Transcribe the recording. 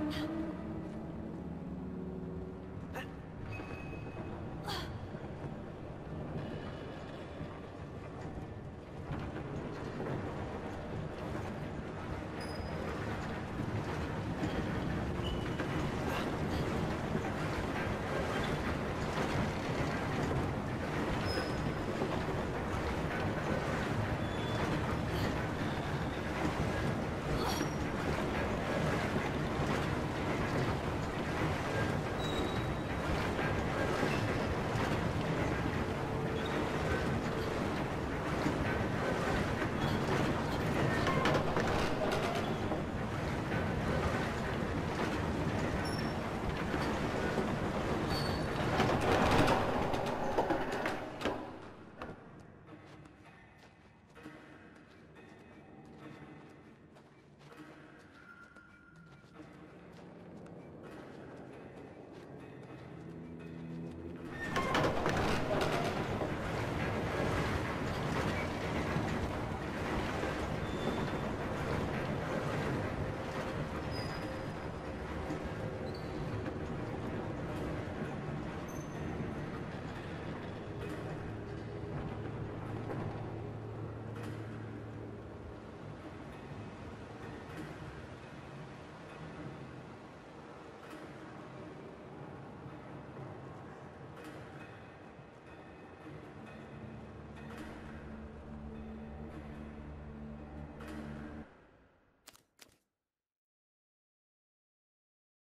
Yeah.